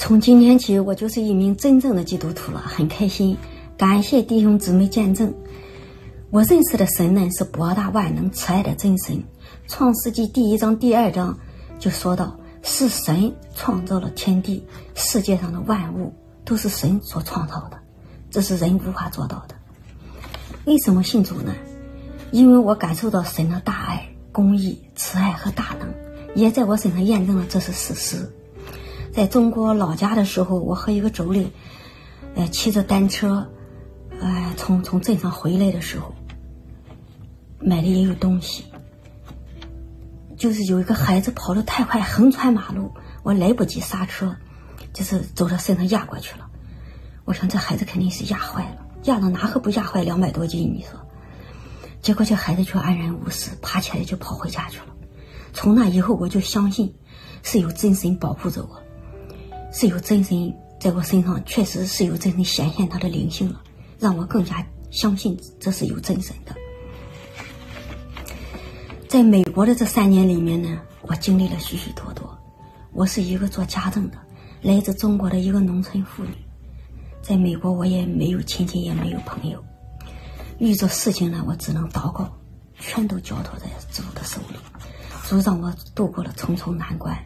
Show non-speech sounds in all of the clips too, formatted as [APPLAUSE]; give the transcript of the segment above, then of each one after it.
从今天起，我就是一名真正的基督徒了，很开心。感谢弟兄姊妹见证。我认识的神呢，是博大万能、慈爱的真神。创世纪第一章、第二章就说到，是神创造了天地，世界上的万物都是神所创造的，这是人无法做到的。为什么信主呢？因为我感受到神的大爱、公义、慈爱和大能，也在我身上验证了这是事实。在中国老家的时候，我和一个妯娌，呃，骑着单车，呃，从从镇上回来的时候。买的也有东西，就是有一个孩子跑得太快，横穿马路，我来不及刹车，就是走到身上压过去了。我想这孩子肯定是压坏了，压到哪个不压坏？两百多斤，你说？结果这孩子却安然无事，爬起来就跑回家去了。从那以后，我就相信是有真神保护着我，是有真神在我身上，确实是有真神显现他的灵性了，让我更加相信这是有真神的。在美国的这三年里面呢，我经历了许许多多。我是一个做家政的，来自中国的一个农村妇女。在美国，我也没有亲戚，也没有朋友。遇着事情呢，我只能祷告，全都交托在主的手里。主让我度过了重重难关。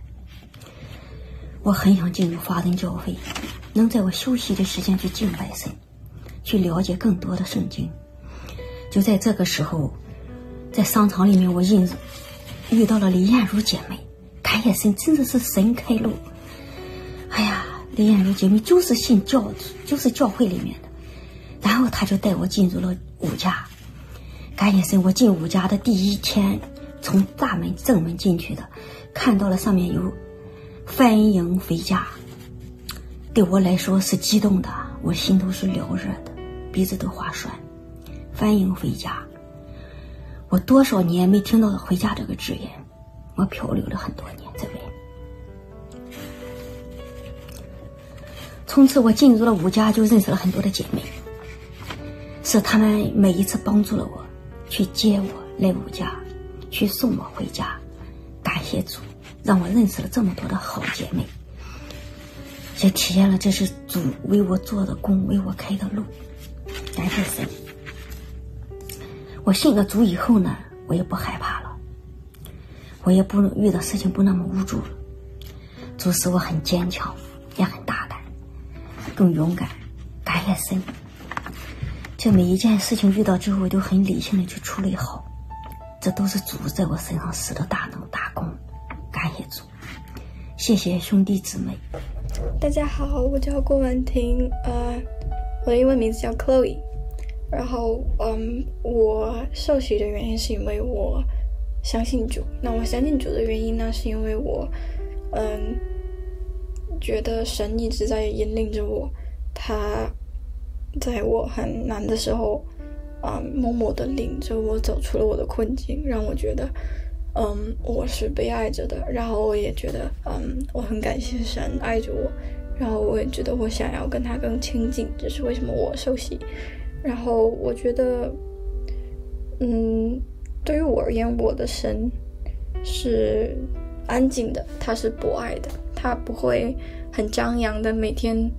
我很想进入华人教会，能在我休息的时间去敬拜神，去了解更多的圣经。就在这个时候。在商场里面，我认识遇到了李艳茹姐妹，感谢神，真的是神开路。哎呀，李艳茹姐妹就是信教，就是教会里面的，然后她就带我进入了五家。感谢神，我进五家的第一天，从大门正门进去的，看到了上面有“欢迎回家”，对我来说是激动的，我心都是燎热的，鼻子都发酸。欢迎回家。我多少年没听到“回家”这个字眼，我漂流了很多年在外。从此我进入了五家，就认识了很多的姐妹，是他们每一次帮助了我，去接我来五家，去送我回家。感谢主，让我认识了这么多的好姐妹，也体验了这是主为我做的工，为我开的路。感谢神。我信了主以后呢，我也不害怕了，我也不遇到事情不那么无助了。主使我很坚强，也很大胆，更勇敢。感谢神，这每一件事情遇到之后，我都很理性的去处理好。这都是主在我身上使的大能大功。谢，谢谢兄弟姊妹。大家好，我叫郭婉婷，呃，我的英文名字叫 Chloe。然后，嗯，我受洗的原因是因为我相信主。那我相信主的原因呢，是因为我，嗯，觉得神一直在引领着我。他在我很难的时候，啊，默默的领着我走出了我的困境，让我觉得，嗯，我是被爱着的。然后我也觉得，嗯，我很感谢神爱着我。然后我也觉得我想要跟他更亲近，这是为什么我受洗。然后我觉得，嗯，对于我而言，我的神是安静的，他是博爱的，他不会很张扬的每天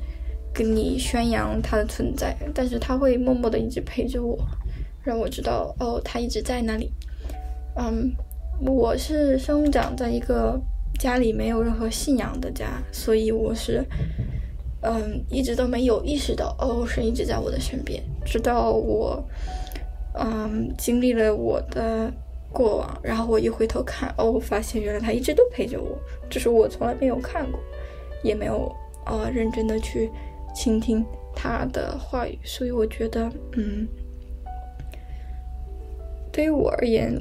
跟你宣扬他的存在，但是他会默默的一直陪着我，让我知道哦，他一直在那里。嗯，我是生长在一个家里没有任何信仰的家，所以我是。嗯，一直都没有意识到，哦，神一直在我的身边。直到我，嗯，经历了我的过往，然后我一回头看，哦，发现原来他一直都陪着我，只是我从来没有看过，也没有呃认真的去倾听他的话语。所以我觉得，嗯，对于我而言，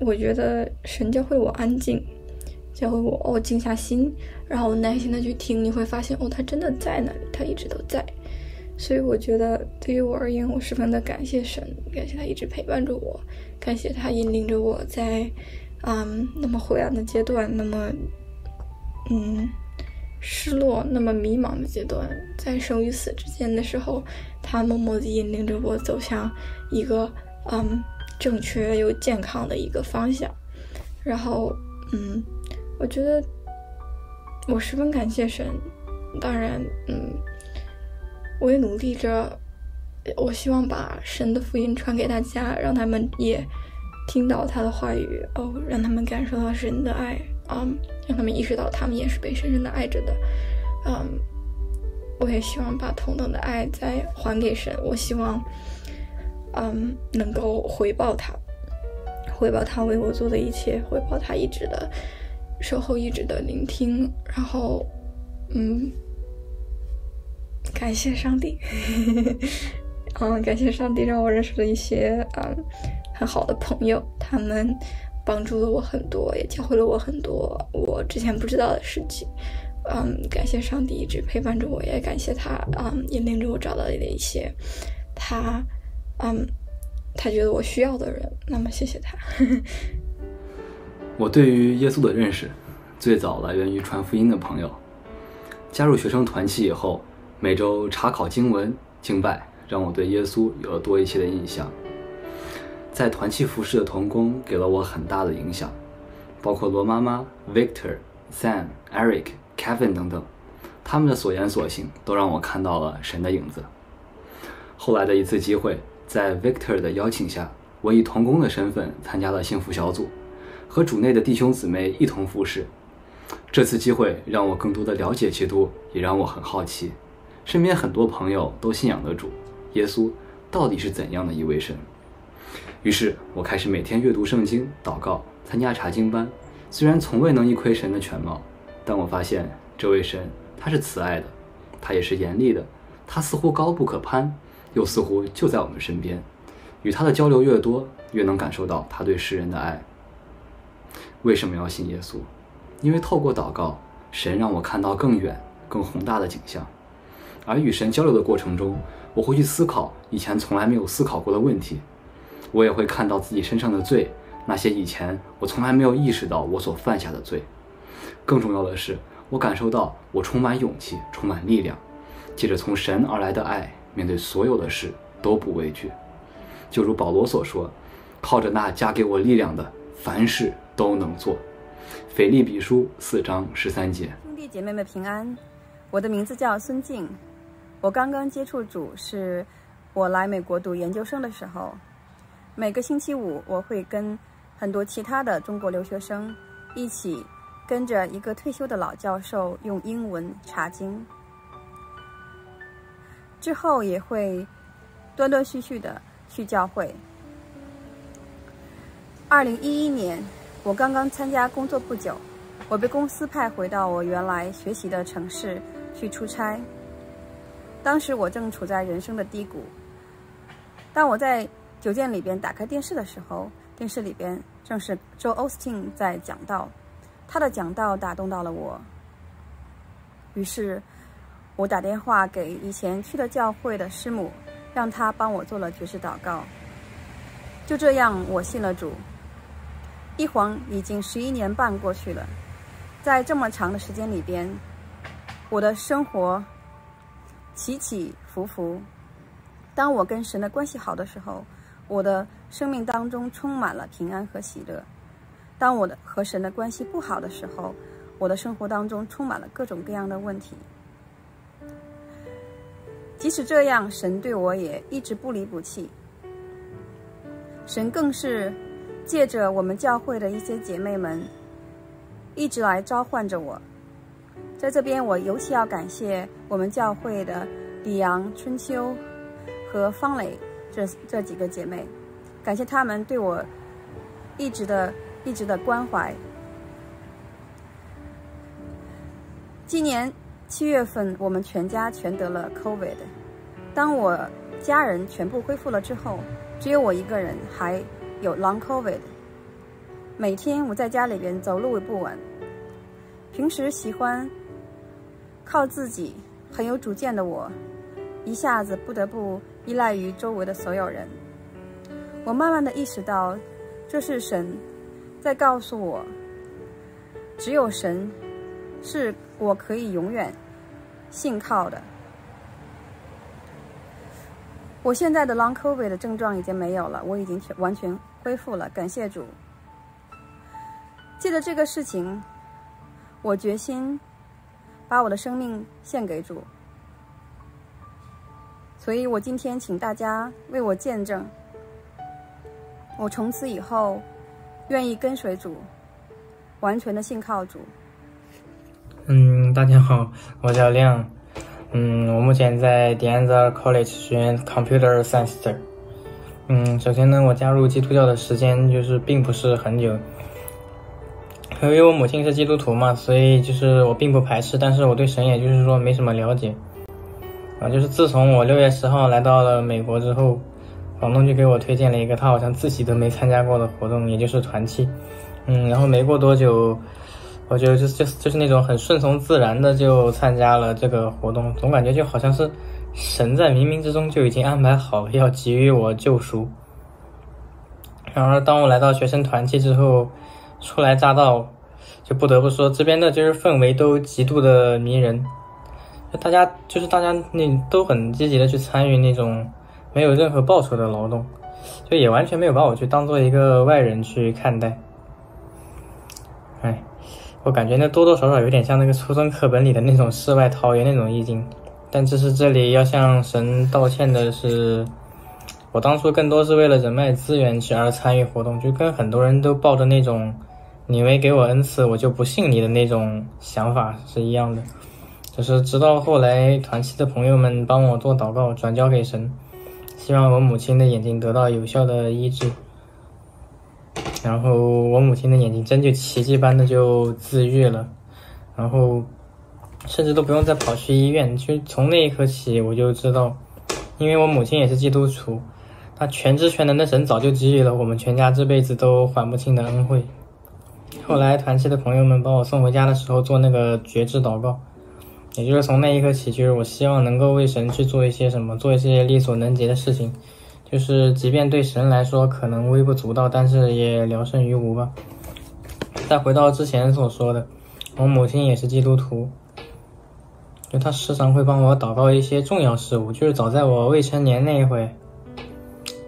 我觉得神教会我安静。教会我哦，静下心，然后耐心的去听，你会发现哦，他真的在那里，他一直都在。所以我觉得，对于我而言，我十分的感谢神，感谢他一直陪伴着我，感谢他引领着我在，嗯，那么灰暗的阶段，那么，嗯，失落，那么迷茫的阶段，在生与死之间的时候，他默默的引领着我走向一个嗯正确又健康的一个方向，然后，嗯。我觉得我十分感谢神。当然，嗯，我也努力着。我希望把神的福音传给大家，让他们也听到他的话语哦，让他们感受到神的爱啊，让他们意识到他们也是被深深的爱着的。嗯，我也希望把同等的爱再还给神。我希望，嗯，能够回报他，回报他为我做的一切，回报他一直的守候，一直的聆听。然后，嗯，感谢上帝。[LAUGHS] 嗯，感谢上帝让我认识了一些嗯很好的朋友，他们帮助了我很多，也教会了我很多我之前不知道的事情。嗯，感谢上帝一直陪伴着我，也感谢他，嗯，引领着我找到了一些他，嗯，他觉得我需要的人。那么，谢谢他。[LAUGHS] 我对于耶稣的认识，最早来源于传福音的朋友。加入学生团契以后，每周查考经文、敬拜。让我对耶稣有了多一些的印象。在团契服饰的童工给了我很大的影响，包括罗妈妈、Victor、Sam、Eric、Kevin 等等，他们的所言所行都让我看到了神的影子。后来的一次机会，在 Victor 的邀请下，我以童工的身份参加了幸福小组，和主内的弟兄姊妹一同服侍。这次机会让我更多的了解基督，也让我很好奇。身边很多朋友都信仰的主。耶稣到底是怎样的一位神？于是我开始每天阅读圣经、祷告、参加查经班。虽然从未能一窥神的全貌，但我发现这位神他是慈爱的，他也是严厉的。他似乎高不可攀，又似乎就在我们身边。与他的交流越多，越能感受到他对世人的爱。为什么要信耶稣？因为透过祷告，神让我看到更远、更宏大的景象。而与神交流的过程中，我会去思考以前从来没有思考过的问题，我也会看到自己身上的罪，那些以前我从来没有意识到我所犯下的罪。更重要的是，我感受到我充满勇气，充满力量，借着从神而来的爱，面对所有的事都不畏惧。就如保罗所说：“靠着那加给我力量的，凡事都能做。”腓立比书四章十三节。兄弟姐妹们平安，我的名字叫孙静。我刚刚接触主是，我来美国读研究生的时候，每个星期五我会跟很多其他的中国留学生一起跟着一个退休的老教授用英文查经，之后也会断断续续的去教会。二零一一年，我刚刚参加工作不久，我被公司派回到我原来学习的城市去出差。当时我正处在人生的低谷。当我在酒店里边打开电视的时候，电视里边正是 Joe Osteen 在讲道，他的讲道打动到了我。于是，我打电话给以前去的教会的师母，让她帮我做了爵士祷告。就这样，我信了主。一晃已经十一年半过去了，在这么长的时间里边，我的生活。起起伏伏。当我跟神的关系好的时候，我的生命当中充满了平安和喜乐；当我的和神的关系不好的时候，我的生活当中充满了各种各样的问题。即使这样，神对我也一直不离不弃。神更是借着我们教会的一些姐妹们，一直来召唤着我。在这边，我尤其要感谢我们教会的李阳、春秋和方磊这这几个姐妹，感谢她们对我一直的、一直的关怀。今年七月份，我们全家全得了 COVID。当我家人全部恢复了之后，只有我一个人还有 Long COVID。每天我在家里边走路也不稳，平时喜欢。靠自己很有主见的我，一下子不得不依赖于周围的所有人。我慢慢的意识到，这是神在告诉我，只有神是我可以永远信靠的。我现在的 Long COVID 的症状已经没有了，我已经全完全恢复了，感谢主。记得这个事情，我决心。把我的生命献给主。所以我今天请大家为我见证，我从此以后愿意跟随主，完全的信靠主。嗯，大家好，我叫亮，嗯，我目前在 Dianza College 学 Computer Science。嗯，首先呢，我加入基督教的时间就是并不是很久，由于我母亲是基督徒嘛，所以就是我并不排斥，但是我对神也就是说没什么了解。啊，就是自从我六月十号来到了美国之后，房东就给我推荐了一个他好像自己都没参加过的活动，也就是团契。嗯，然后没过多久，我就就就就是那种很顺从自然的就参加了这个活动，总感觉就好像是神在冥冥之中就已经安排好要给予我救赎。然而，当我来到学生团契之后，初来乍到，就不得不说这边的就是氛围都极度的迷人。大家就是大家那都很积极的去参与那种没有任何报酬的劳动，就也完全没有把我去当做一个外人去看待。哎，我感觉那多多少少有点像那个初中课本里的那种世外桃源那种意境。但这是这里要向神道歉的是，我当初更多是为了人脉资源去而参与活动，就跟很多人都抱着那种你没给我恩赐，我就不信你的那种想法是一样的。就是直到后来团契的朋友们帮我做祷告，转交给神，希望我母亲的眼睛得到有效的医治。然后我母亲的眼睛真就奇迹般的就自愈了，然后甚至都不用再跑去医院。就从那一刻起，我就知道，因为我母亲也是基督徒，她全知全能的神早就给予了我们全家这辈子都还不清的恩惠。后来团契的朋友们把我送回家的时候做那个绝志祷告。也就是从那一刻起，就是我希望能够为神去做一些什么，做一些力所能及的事情，就是即便对神来说可能微不足道，但是也聊胜于无吧。再回到之前所说的，我母亲也是基督徒，就她时常会帮我祷告一些重要事务。就是早在我未成年那一回，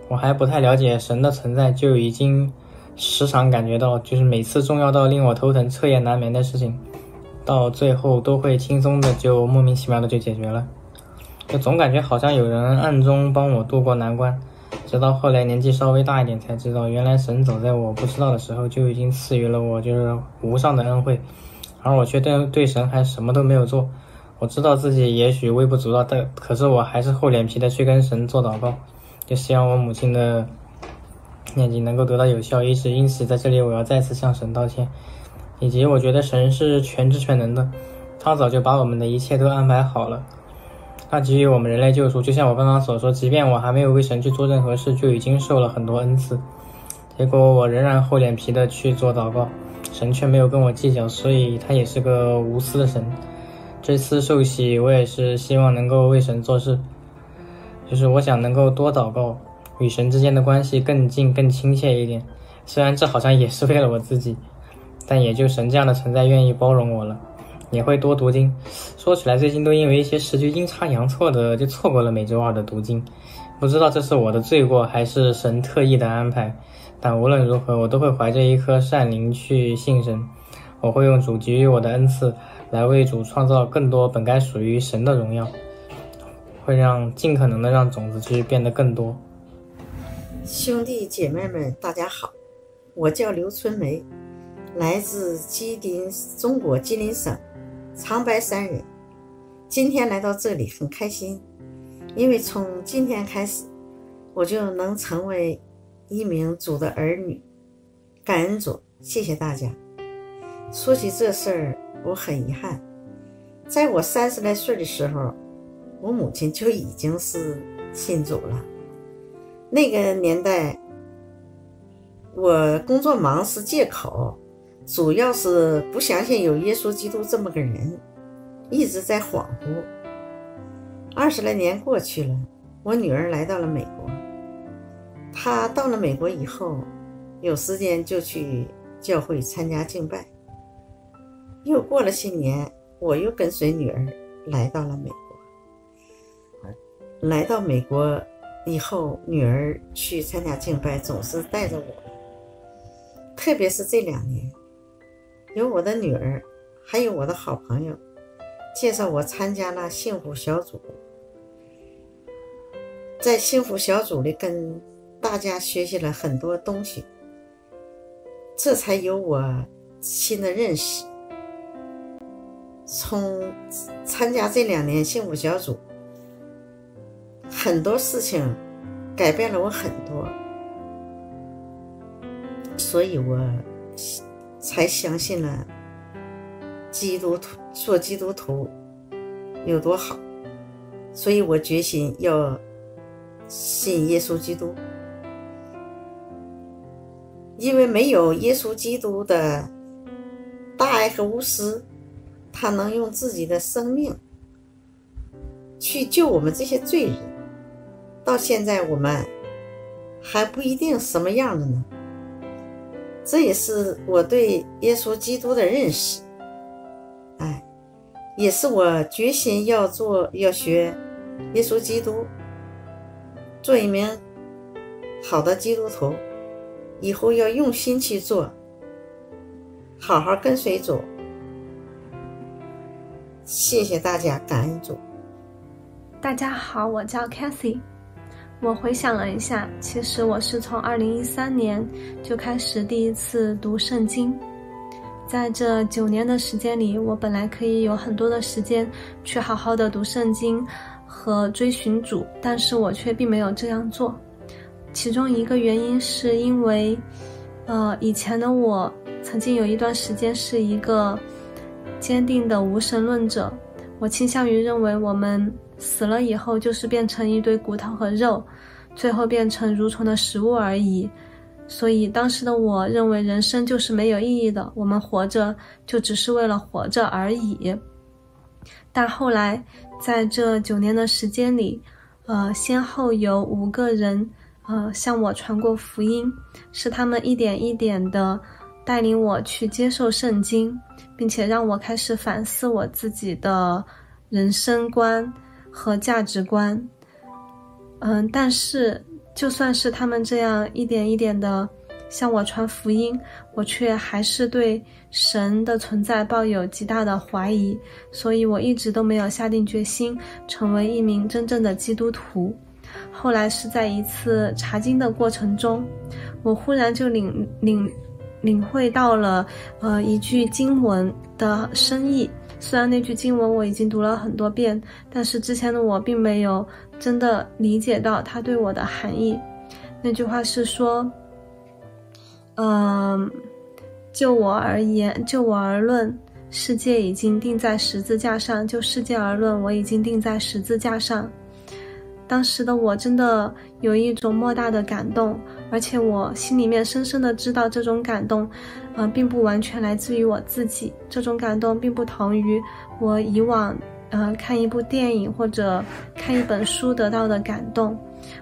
我还不太了解神的存在，就已经时常感觉到，就是每次重要到令我头疼、彻夜难眠的事情。到最后都会轻松的就莫名其妙的就解决了，就总感觉好像有人暗中帮我渡过难关，直到后来年纪稍微大一点才知道，原来神早在我不知道的时候就已经赐予了我就是无上的恩惠，而我却对对神还什么都没有做。我知道自己也许微不足道，但可是我还是厚脸皮的去跟神做祷告，就希望我母亲的眼睛能够得到有效医治。因此在这里我要再次向神道歉。以及我觉得神是全知全能的，他早就把我们的一切都安排好了。他给予我们人类救赎，就像我刚刚所说，即便我还没有为神去做任何事，就已经受了很多恩赐。结果我仍然厚脸皮的去做祷告，神却没有跟我计较，所以他也是个无私的神。这次受洗，我也是希望能够为神做事，就是我想能够多祷告，与神之间的关系更近、更亲切一点。虽然这好像也是为了我自己。但也就神这样的存在愿意包容我了，也会多读经。说起来，最近都因为一些事就阴差阳错的就错过了每周二的读经，不知道这是我的罪过还是神特意的安排。但无论如何，我都会怀着一颗善灵去信神。我会用主给予我的恩赐来为主创造更多本该属于神的荣耀，会让尽可能的让种子去变得更多。兄弟姐妹们，大家好，我叫刘春梅。来自吉林，中国吉林省长白山人，今天来到这里很开心，因为从今天开始，我就能成为一名主的儿女。感恩主，谢谢大家。说起这事儿，我很遗憾，在我三十来岁的时候，我母亲就已经是信主了。那个年代，我工作忙是借口。主要是不相信有耶稣基督这么个人，一直在恍惚。二十来年过去了，我女儿来到了美国。她到了美国以后，有时间就去教会参加敬拜。又过了些年，我又跟随女儿来到了美国。来到美国以后，女儿去参加敬拜，总是带着我，特别是这两年。有我的女儿，还有我的好朋友，介绍我参加了幸福小组，在幸福小组里跟大家学习了很多东西，这才有我新的认识。从参加这两年幸福小组，很多事情改变了我很多，所以我才相信了基督徒做基督徒有多好，所以我决心要信耶稣基督，因为没有耶稣基督的大爱和无私。他能用自己的生命去救我们这些罪人，到现在我们还不一定什么样的呢。这也是我对耶稣基督的认识，哎，也是我决心要做、要学耶稣基督，做一名好的基督徒，以后要用心去做，好好跟随主。谢谢大家，感恩主。大家好，我叫 Cathy。我回想了一下，其实我是从二零一三年就开始第一次读圣经。在这九年的时间里，我本来可以有很多的时间去好好的读圣经和追寻主，但是我却并没有这样做。其中一个原因是因为，呃，以前的我曾经有一段时间是一个。坚定的无神论者，我倾向于认为我们死了以后就是变成一堆骨头和肉，最后变成蠕虫的食物而已。所以当时的我认为人生就是没有意义的，我们活着就只是为了活着而已。但后来在这九年的时间里，呃，先后有五个人，呃，向我传过福音，是他们一点一点的带领我去接受圣经。并且让我开始反思我自己的人生观和价值观。嗯，但是就算是他们这样一点一点的向我传福音，我却还是对神的存在抱有极大的怀疑，所以我一直都没有下定决心成为一名真正的基督徒。后来是在一次查经的过程中，我忽然就领领。领会到了，呃，一句经文的深意。虽然那句经文我已经读了很多遍，但是之前的我并没有真的理解到它对我的含义。那句话是说，嗯，就我而言，就我而论，世界已经钉在十字架上；就世界而论，我已经钉在十字架上。当时的我真的有一种莫大的感动，而且我心里面深深的知道，这种感动，呃，并不完全来自于我自己。这种感动并不同于我以往，呃，看一部电影或者看一本书得到的感动。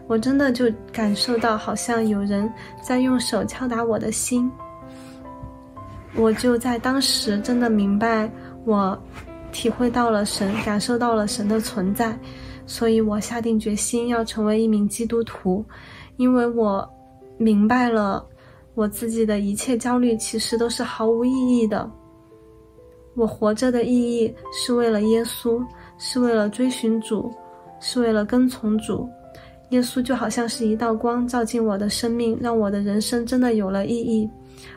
我真的就感受到，好像有人在用手敲打我的心。我就在当时真的明白，我体会到了神，感受到了神的存在。所以我下定决心要成为一名基督徒，因为我明白了我自己的一切焦虑其实都是毫无意义的。我活着的意义是为了耶稣，是为了追寻主，是为了跟从主。耶稣就好像是一道光，照进我的生命，让我的人生真的有了意义。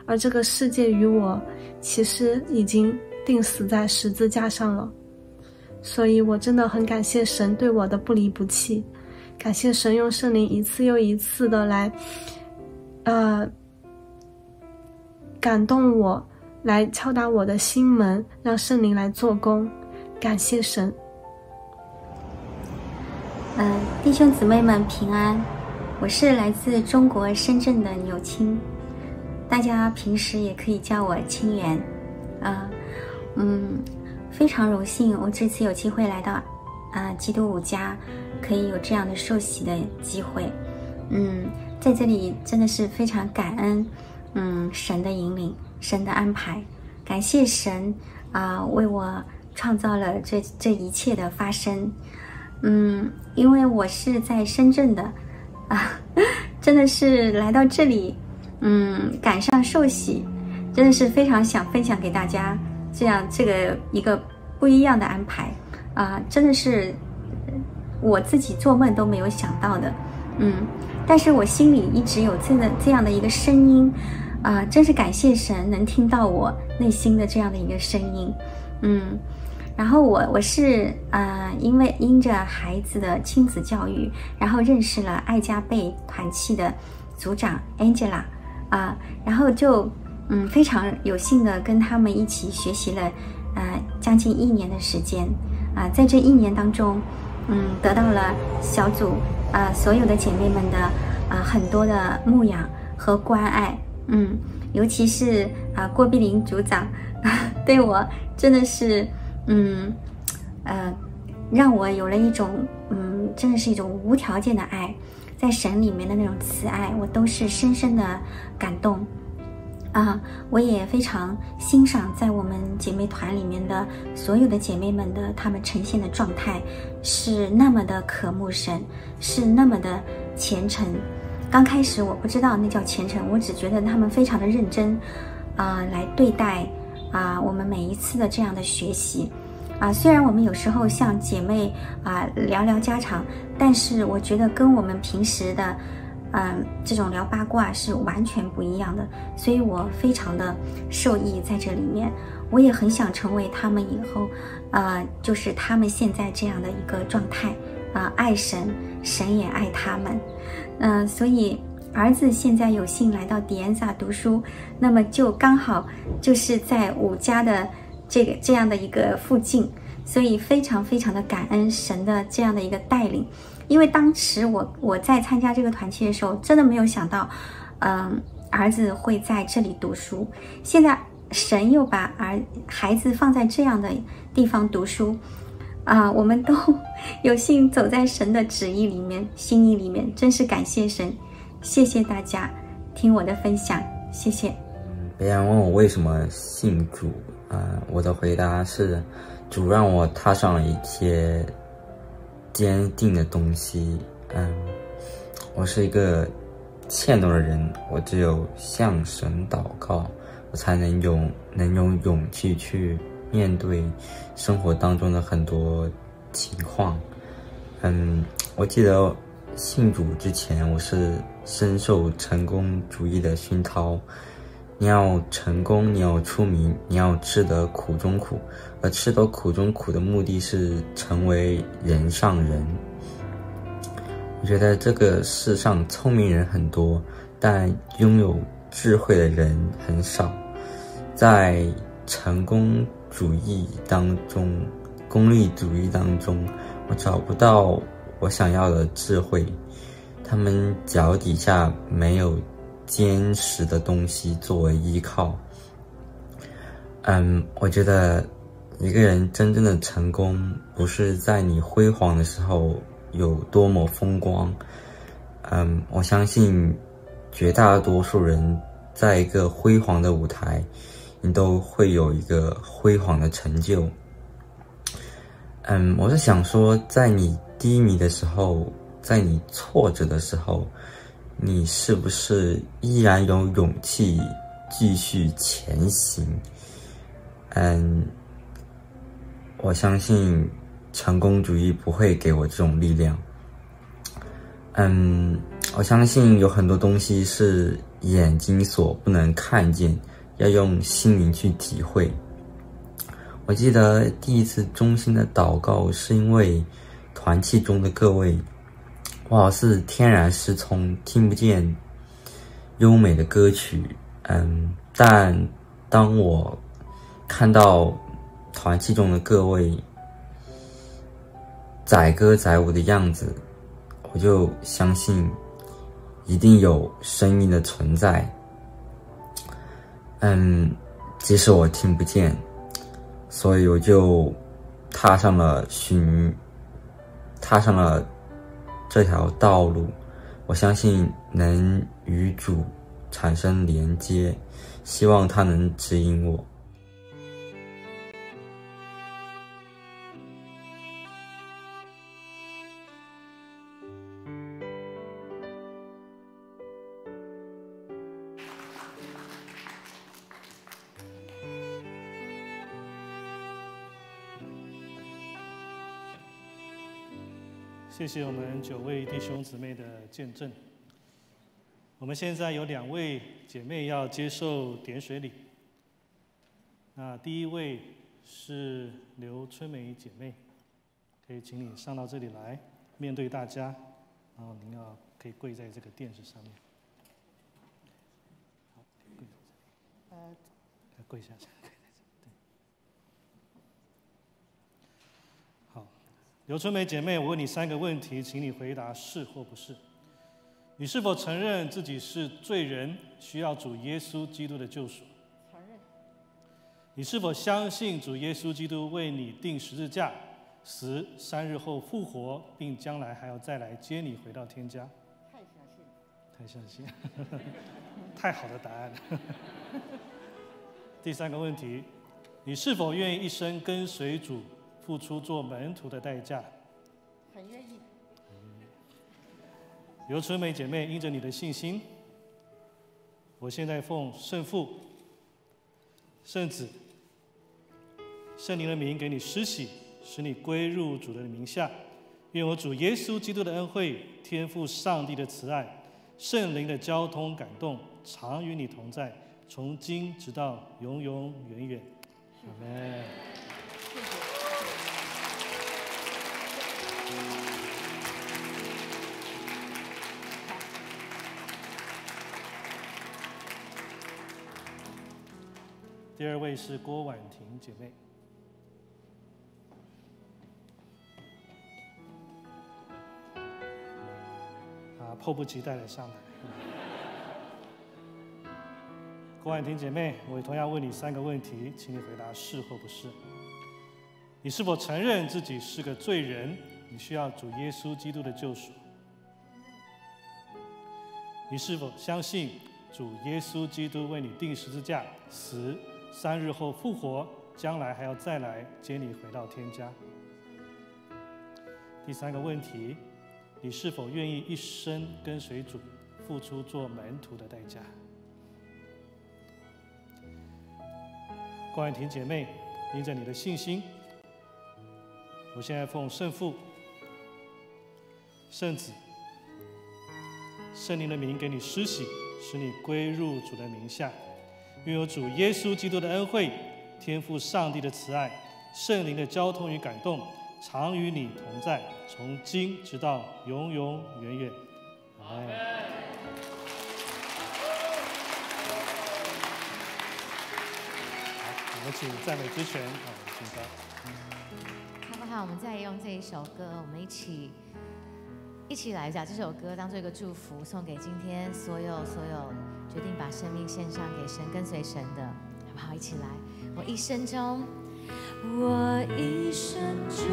而这个世界与我，其实已经钉死在十字架上了。所以，我真的很感谢神对我的不离不弃，感谢神用圣灵一次又一次的来，呃，感动我，来敲打我的心门，让圣灵来做工。感谢神。嗯，弟兄姊妹们平安，我是来自中国深圳的纽青，大家平时也可以叫我清源。啊，嗯。非常荣幸，我这次有机会来到，啊，基督五家，可以有这样的受洗的机会，嗯，在这里真的是非常感恩，嗯，神的引领，神的安排，感谢神啊，为我创造了这这一切的发生，嗯，因为我是在深圳的，啊，[LAUGHS] 真的是来到这里，嗯，赶上受洗，真的是非常想分享给大家。这样，这个一个不一样的安排。啊，真的是我自己做梦都没有想到的，嗯，但是我心里一直有这样的这样的一个声音啊，真是感谢神能听到我内心的这样的一个声音，嗯。然后我我是呃，因为因着孩子的亲子教育，然后认识了爱加贝团契的组长 Angela，啊，然后就嗯非常有幸的跟他们一起学习了呃将近一年的时间，啊，在这一年当中，嗯得到了小组啊所有的姐妹们的啊很多的牧养和关爱，嗯，尤其是啊郭碧玲组长 [LAUGHS] 对我真的是。嗯，呃，让我有了一种，嗯，真的是一种无条件的爱，在神里面的那种慈爱，我都是深深的感动。啊，我也非常欣赏在我们姐妹团里面的所有的姐妹们的她们呈现的状态，是那么的渴慕神，是那么的虔诚。刚开始我不知道那叫虔诚，我只觉得她们非常的认真，啊，来对待。啊，我们每一次的这样的学习，啊，虽然我们有时候像姐妹啊聊聊家常，但是我觉得跟我们平时的，嗯，这种聊八卦是完全不一样的，所以我非常的受益在这里面。我也很想成为他们以后，呃，就是他们现在这样的一个状态，啊，爱神，神也爱他们，嗯，所以。儿子现在有幸来到迪安萨读书，那么就刚好就是在五家的这个这样的一个附近，所以非常非常的感恩神的这样的一个带领。因为当时我我在参加这个团契的时候，真的没有想到，嗯，儿子会在这里读书。现在神又把儿孩子放在这样的地方读书，啊，我们都 [LAUGHS] 有幸走在神的旨意里面、心意里面，真是感谢神。谢谢大家听我的分享，谢谢。别人问我为什么信主，啊，我的回答是，主让我踏上了一些坚定的东西。嗯，我是一个欠懦的人，我只有向神祷告，我才能有能有勇气去面对生活当中的很多情况。嗯，我记得。信主之前，我是深受成功主义的熏陶。你要成功，你要出名，你要吃得苦中苦，而吃得苦中苦的目的是成为人上人。我觉得这个世上聪明人很多，但拥有智慧的人很少。在成功主义当中，功利主义当中，我找不到。我想要的智慧，他们脚底下没有坚实的东西作为依靠。嗯，我觉得一个人真正的成功，不是在你辉煌的时候有多么风光。嗯，我相信绝大多数人在一个辉煌的舞台，你都会有一个辉煌的成就。嗯，我是想说，在你。低迷的时候，在你挫折的时候，你是不是依然有勇气继续前行？嗯，我相信成功主义不会给我这种力量。嗯，我相信有很多东西是眼睛所不能看见，要用心灵去体会。我记得第一次衷心的祷告，是因为。团契中的各位，我好是天然失聪，听不见优美的歌曲。嗯，但当我看到团契中的各位载歌载舞的样子，我就相信一定有声音的存在。嗯，即使我听不见，所以我就踏上了寻。踏上了这条道路，我相信能与主产生连接，希望他能指引我。谢谢我们九位弟兄姊妹的见证。我们现在有两位姐妹要接受点水礼。那第一位是刘春梅姐妹，可以请你上到这里来，面对大家，然后您要可以跪在这个垫子上面。好，跪在这里。呃，跪下去。好，刘春梅姐妹，我问你三个问题，请你回答是或不是。你是否承认自己是罪人，需要主耶稣基督的救赎？承认你是否相信主耶稣基督为你定十字架，死三日后复活，并将来还要再来接你回到天家？太相信，太相信，[LAUGHS] 太好的答案了。[LAUGHS] 第三个问题，你是否愿意一生跟随主，付出做门徒的代价？很愿意。刘春梅姐妹，因着你的信心，我现在奉圣父、圣子。圣灵的名给你施洗，使你归入主的名下。愿我主耶稣基督的恩惠、天父上帝的慈爱、圣灵的交通感动，常与你同在，从今直到永永远远。阿门。第二位是郭婉婷姐妹。啊迫不及待的上来，郭婉婷姐妹，我同样问你三个问题，请你回答是或不是。你是否承认自己是个罪人？你需要主耶稣基督的救赎？你是否相信主耶稣基督为你定十字架，死三日后复活，将来还要再来接你回到天家？第三个问题。你是否愿意一生跟随主，付出做门徒的代价？关婷姐妹，凭着你的信心，我现在奉圣父、圣子、圣灵的名给你施洗，使你归入主的名下。拥有主耶稣基督的恩惠、天赋上帝的慈爱、圣灵的交通与感动。常与你同在，从今直到永永远远。好，我们请赞美之泉，好，请歌。好不好？我们再用这一首歌，我们一起一起来把这首歌当做一个祝福，送给今天所有所有决定把生命献上给神、跟随神的，好不好？一起来，我一生中。我一生中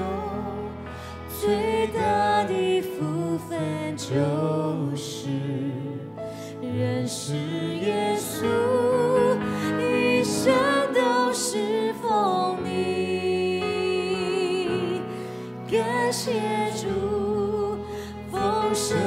最大的福分，就是认识耶稣，一生都是奉你，感谢主丰盛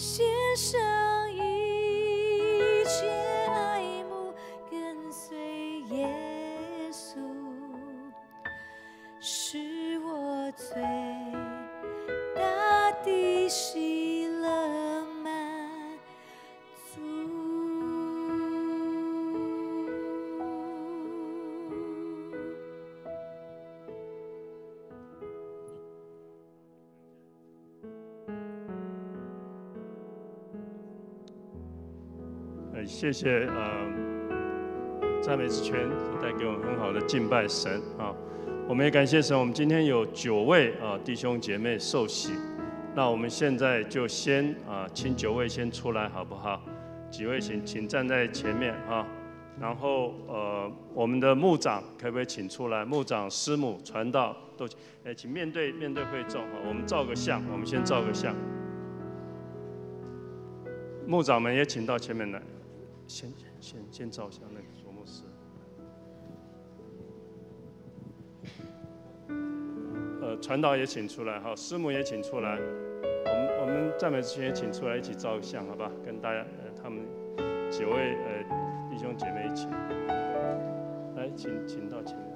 上。一。”谢谢呃赞美之泉带给我们很好的敬拜神啊。我们也感谢神，我们今天有九位啊弟兄姐妹受洗。那我们现在就先啊，请九位先出来好不好？几位请请站在前面啊。然后呃，我们的牧长可不可以请出来？牧长、师母、传道都，哎，请面对面对会众啊。我们照个相，我们先照个相。牧长们也请到前面来，先先先照相那个卓牧师。呃，传道也请出来，哈，师母也请出来。我们我们赞美之前也请出来一起照个相，好吧？跟大家呃他们几位呃。弟兄姐妹一起，来，请请到前面。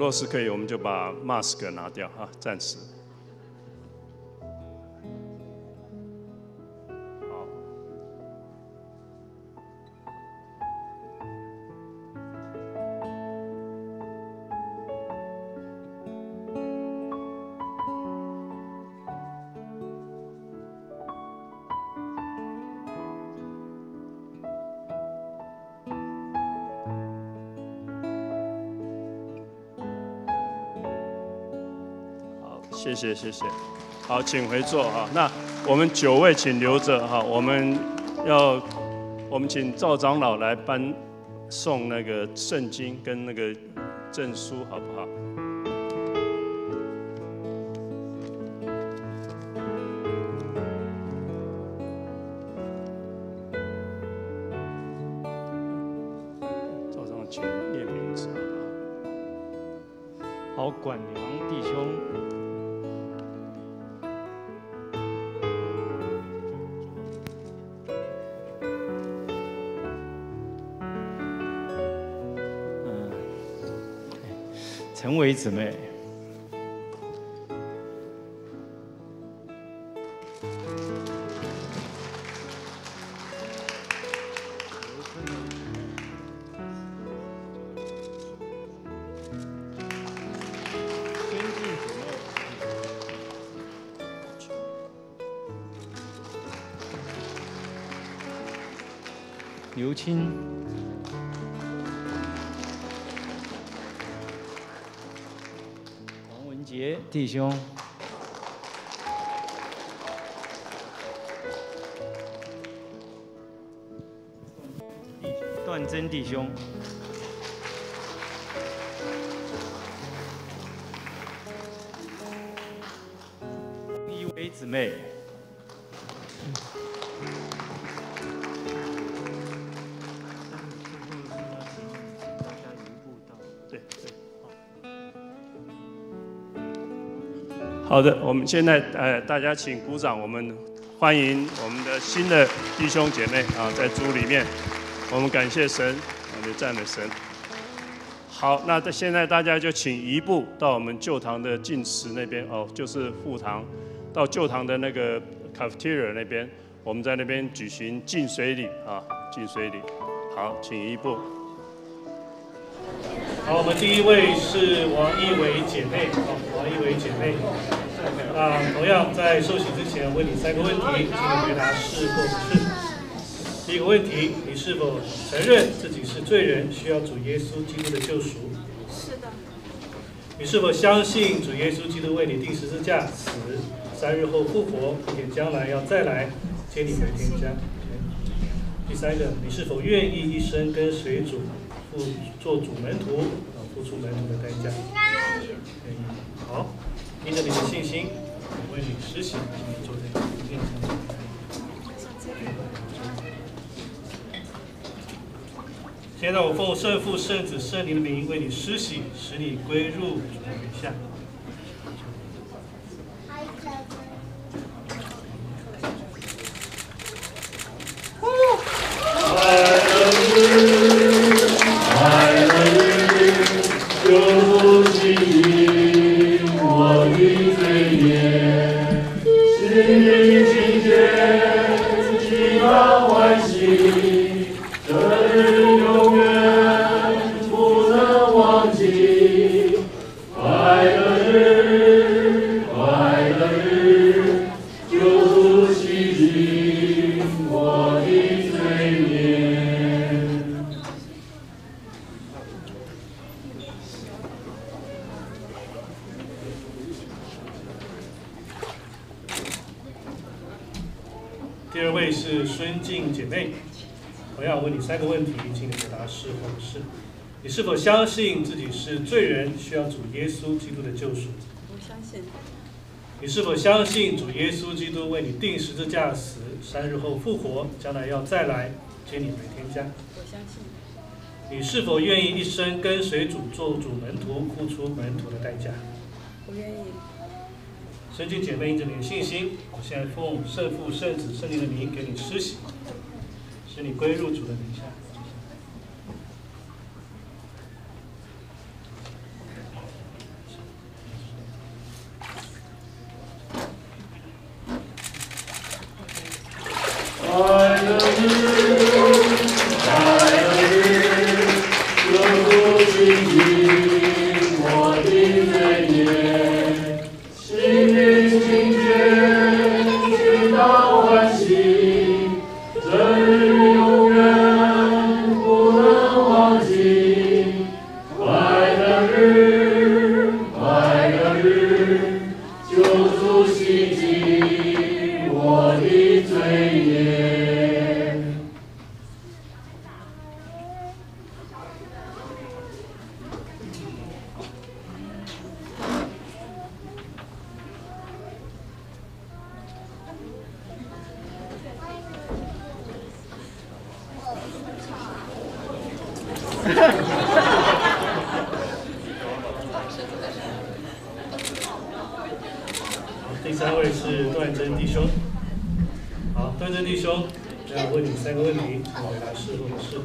若是可以，我们就把 mask 拿掉哈，暂时。谢谢谢，好，请回座哈。那我们九位请留着哈。我们要，我们请赵长老来颁送那个圣经跟那个证书，好不好？成为姊妹，杰弟兄，好的，我们现在呃，大家请鼓掌，我们欢迎我们的新的弟兄姐妹啊，在主里面，我们感谢神，我们赞美神。好，那现在大家就请移步到我们旧堂的进池那边哦，就是副堂，到旧堂的那个 cafeteria 那边，我们在那边举行进水礼啊，进水礼。好，请移步。好，我们第一位是王一伟姐妹，好，王一伟姐妹。啊，同样在受洗之前问你三个问题，请你回答是或不是。第一个问题，你是否承认自己是罪人，需要主耶稣基督的救赎？是的。你是否相信主耶稣基督为你定十字架，死，三日后复活，并且将来要再来接你回天家？第三个，你是否愿意一生跟随主，付做主门徒，啊，付出门徒的代价？愿意。好。凭着你的信心，我为你实行，请你坐在面前。现在我奉圣父、圣子、圣灵的名为你施洗，使你归入主的名下。是孙静姐妹，我要问你三个问题，请你回答是或不是。你是否相信自己是罪人，需要主耶稣基督的救赎？我相信。你是否相信主耶稣基督为你定十字架死，三日后复活，将来要再来接你回天家？我相信。你是否愿意一生跟随主，做主门徒，付出门徒的代价？我愿意。圣经姐妹，因着你的信心，我现在奉圣父、圣子、圣灵的名给你施洗，使你归入主的名下。罪孽三位是段真弟兄。好，段真弟兄，要问你三个问题，请回答是或不是。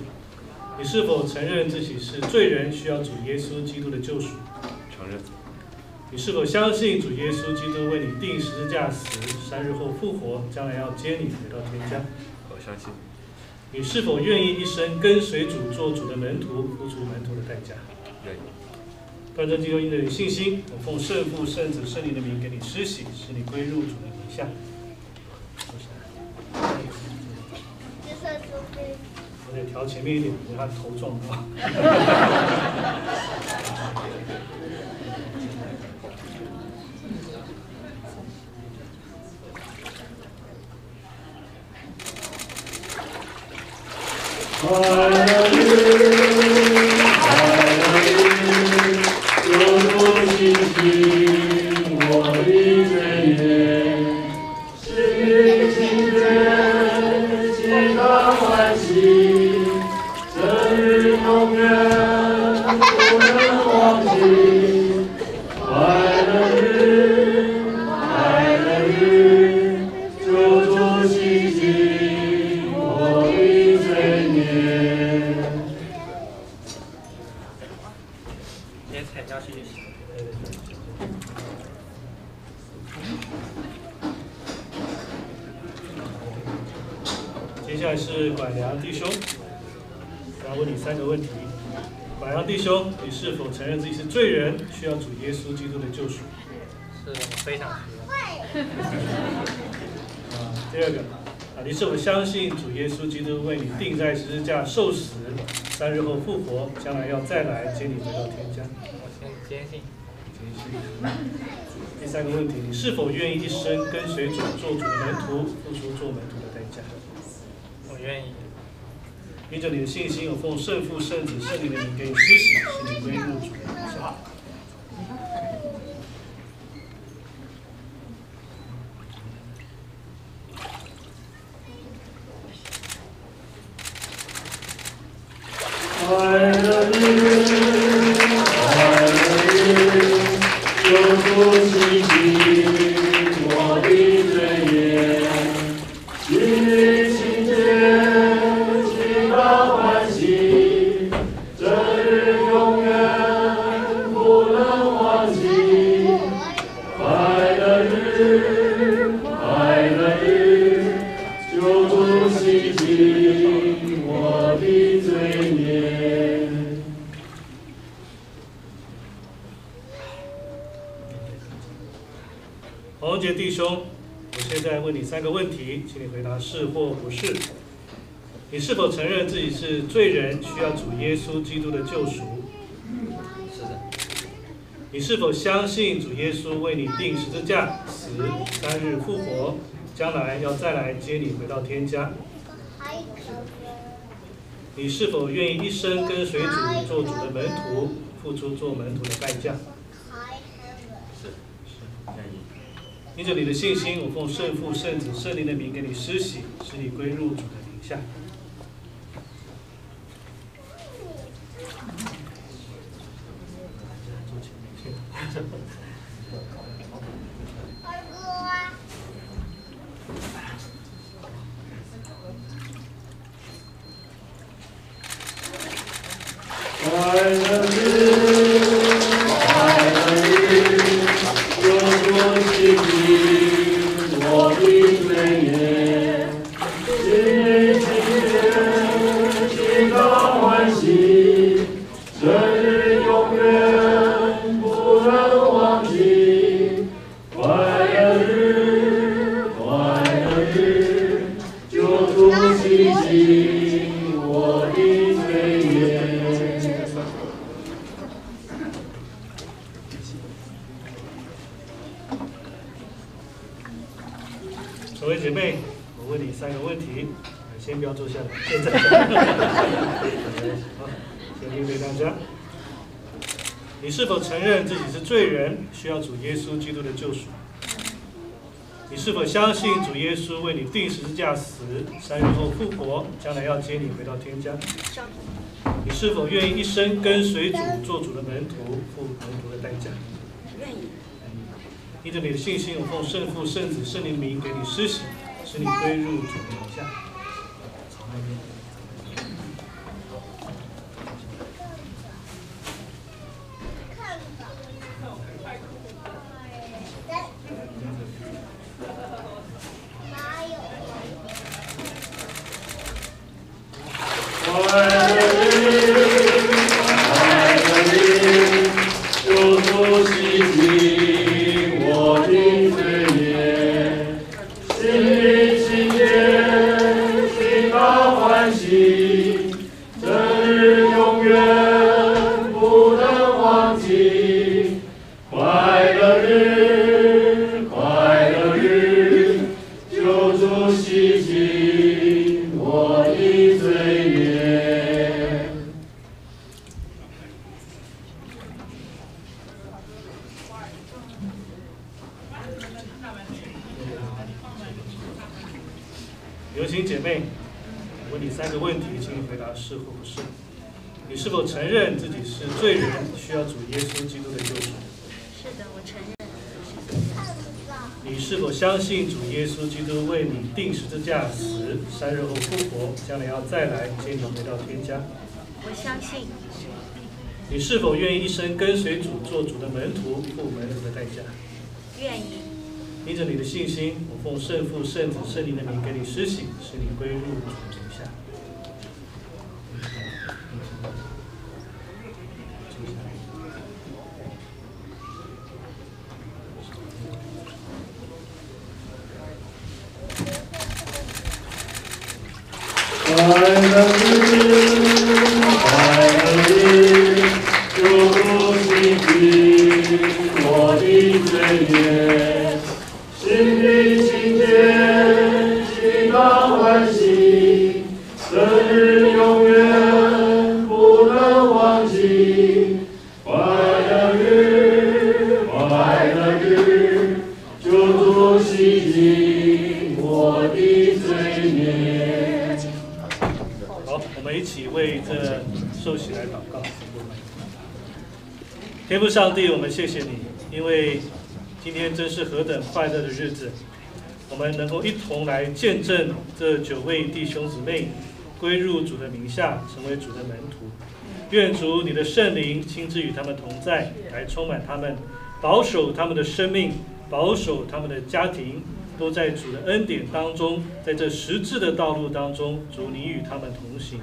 你是否承认自己是罪人，需要主耶稣基督的救赎？承认。你是否相信主耶稣基督为你定十字架死，三日后复活，将来要接你回到天家？我相信。你是否愿意一生跟随主，做主的门徒，付出门徒的代价？愿意。段正基督因着你信心，我奉圣父、圣子、圣灵的名给你施洗，使你归入主的名下。调前面一点，你看头撞到。接 [LAUGHS] 十字架受死，三日后复活，将来要再来接你回到天家？我先坚信。坚信。第三个问题，你是否愿意一生跟随主，做主的门徒，付出做门徒的代价？我愿意。凭着你的信心，我奉圣父、圣子、圣灵的名给你施洗，使你归入主的名下。爱的日，爱的是罪人，需要主耶稣基督的救赎？是的。你是否相信主耶稣为你定十字架，死三日复活，将来要再来接你回到天家。你是否愿意一生跟随主，做主的门徒，付出做门徒的代价？是是愿意。因着你的信心，我奉圣父、圣子、圣灵的名给你施洗，使你归入主的名下。快乐将来要接你回到天家？你是否愿意一生跟随主，做主的门徒，付门徒的代价？愿意。依着你的信心，我奉圣父、圣子、圣灵名给你施洗，使你归入主的名下。快你是否愿意一生跟随主，做主的门徒，付门徒的代价？愿意。依着你的信心，我奉圣父、圣子、圣灵的名给你施洗，使你归入主的名下。快乐日，上帝，我们谢谢你，因为今天真是何等快乐的日子，我们能够一同来见证这九位弟兄姊妹归入主的名下，成为主的门徒。愿主你的圣灵亲自与他们同在，来充满他们，保守他们的生命，保守他们的家庭，都在主的恩典当中，在这实质的道路当中，主你与他们同行，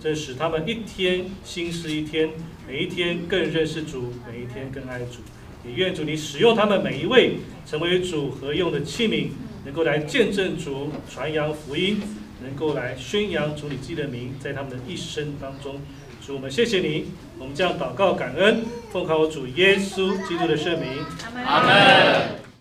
这使他们一天心思一天，每一天更认识主，每一天更爱主。也愿主你使用他们每一位，成为主合用的器皿，能够来见证主，传扬福音，能够来宣扬主你自己的名，在他们的一生当中。主，我们谢谢你，我们这样祷告感恩，奉靠我主耶稣基督的圣名，阿门。